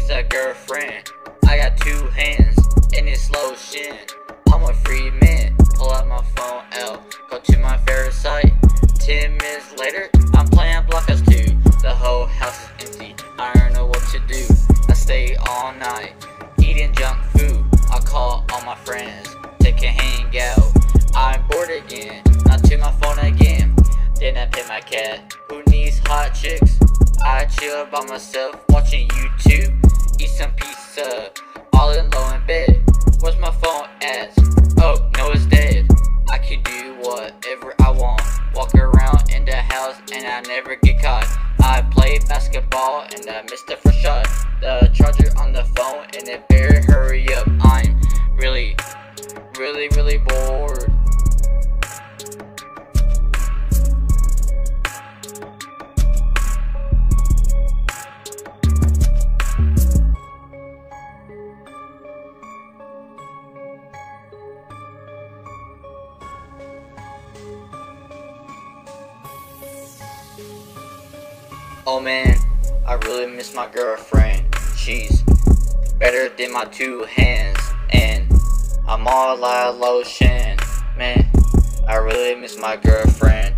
a girlfriend. I got two hands in this lotion. I'm a free man. Pull out my phone L. go to my favorite site. Ten minutes later, I'm playing Black Ops 2. The whole house is empty. I don't know what to do. I stay all night, eating junk food. I call all my friends, take a hang out. I'm bored again, not to my phone again. Then I pet my cat, who needs hot chicks? I chill by myself, watching YouTube, eat some pizza, all alone in bed. Where's my phone at? Oh, no, it's dead. I can do whatever I want, walk around in the house and I never get caught. I play basketball and I missed the first shot. The charger on the phone and it better hurry up. I'm really, really, really bored. Oh man, I really miss my girlfriend. She's better than my two hands, and I'm all out of lotion. Man, I really miss my girlfriend.